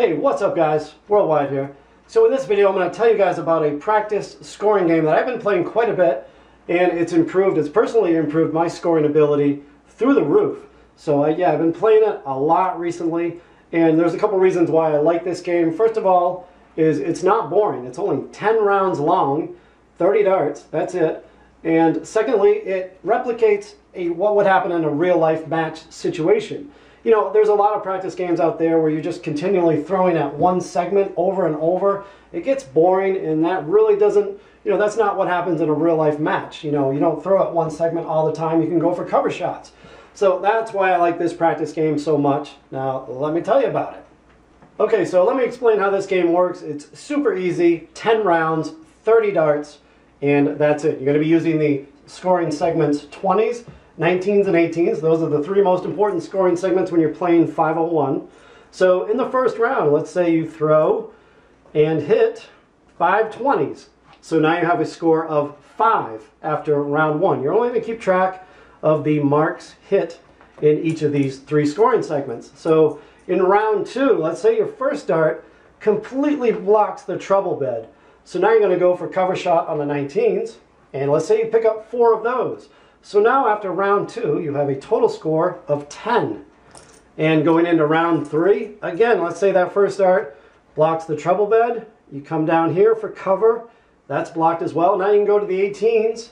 Hey, what's up guys? Worldwide here. So in this video I'm going to tell you guys about a practice scoring game that I've been playing quite a bit and it's improved, it's personally improved my scoring ability through the roof. So uh, yeah, I've been playing it a lot recently and there's a couple reasons why I like this game. First of all is it's not boring. It's only 10 rounds long, 30 darts, that's it. And secondly, it replicates a, what would happen in a real life match situation. You know, there's a lot of practice games out there where you're just continually throwing at one segment over and over. It gets boring and that really doesn't, you know, that's not what happens in a real life match. You know, you don't throw at one segment all the time. You can go for cover shots. So that's why I like this practice game so much. Now, let me tell you about it. Okay, so let me explain how this game works. It's super easy, 10 rounds, 30 darts, and that's it. You're going to be using the scoring segments 20s, 19s, and 18s. Those are the three most important scoring segments when you're playing 501. So in the first round, let's say you throw and hit five 20s. So now you have a score of five after round one. You're only going to keep track of the marks hit in each of these three scoring segments. So in round two, let's say your first dart completely blocks the treble bed. So now you're going to go for cover shot on the 19s, and let's say you pick up four of those. So now after round two, you have a total score of 10. And going into round three, again, let's say that first dart blocks the treble bed. You come down here for cover. That's blocked as well. Now you can go to the 18s,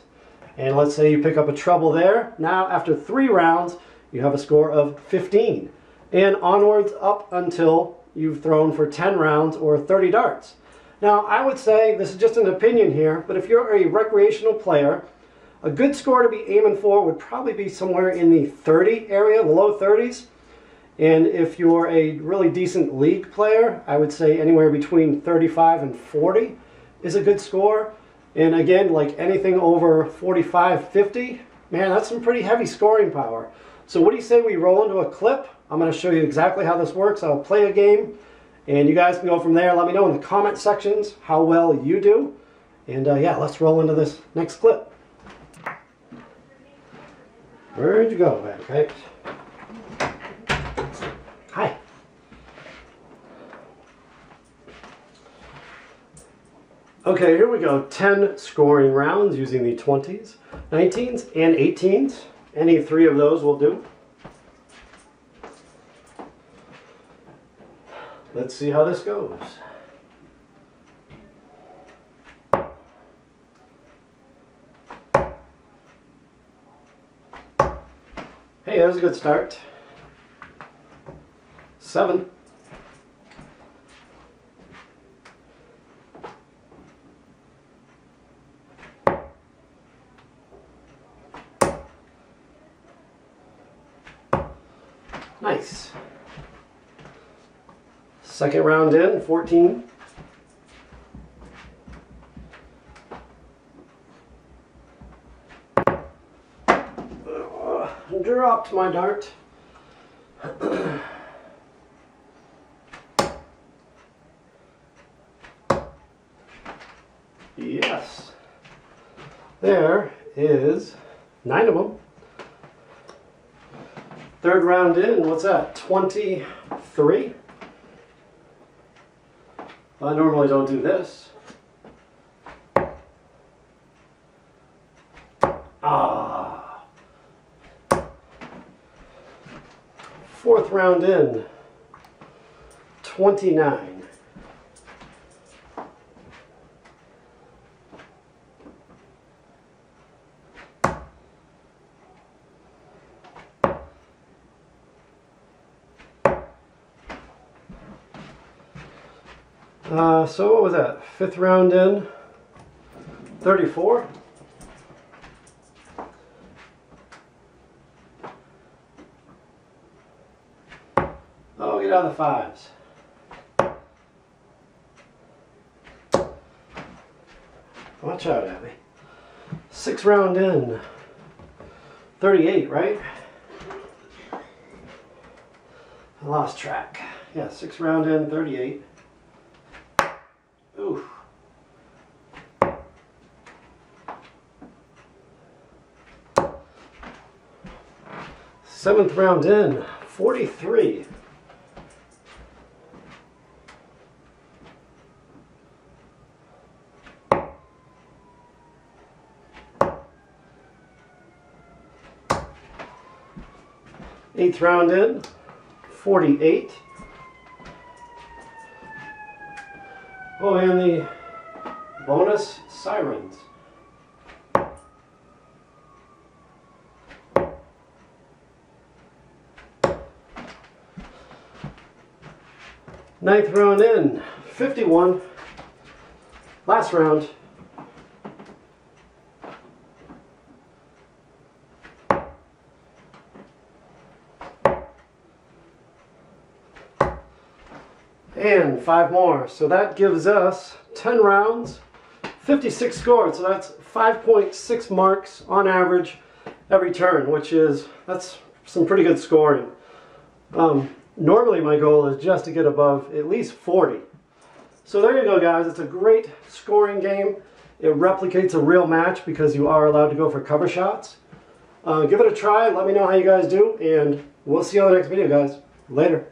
and let's say you pick up a treble there. Now after three rounds, you have a score of 15. And onwards up until you've thrown for 10 rounds or 30 darts. Now, I would say, this is just an opinion here, but if you're a recreational player, a good score to be aiming for would probably be somewhere in the 30 area, the low 30s. And if you're a really decent league player, I would say anywhere between 35 and 40 is a good score. And again, like anything over 45, 50, man, that's some pretty heavy scoring power. So what do you say we roll into a clip? I'm going to show you exactly how this works. I'll play a game and you guys can go from there. Let me know in the comment sections how well you do. And uh, yeah, let's roll into this next clip. Where'd you go, Van Hi. Okay, here we go. 10 scoring rounds using the 20s, 19s, and 18s. Any three of those will do. Let's see how this goes. Hey, that was a good start. Seven. Nice. Second round in, 14. Uh, dropped my dart. yes. There is nine of them. Third round in, what's that? 23? I normally don't do this. Ah. Fourth round in, 29. Uh, so what was that? Fifth round in, 34. The fives. Watch out, Abby. Six round in, 38, right? I lost track. Yeah, six round in, 38. Oof. Seventh round in, 43. Eighth round in, 48. Oh, and the bonus sirens. Ninth round in, 51. Last round. And five more. So that gives us 10 rounds, 56 scores. So that's 5.6 marks on average every turn, which is, that's some pretty good scoring. Um, normally my goal is just to get above at least 40. So there you go guys, it's a great scoring game. It replicates a real match because you are allowed to go for cover shots. Uh, give it a try, let me know how you guys do, and we'll see you on the next video guys. Later.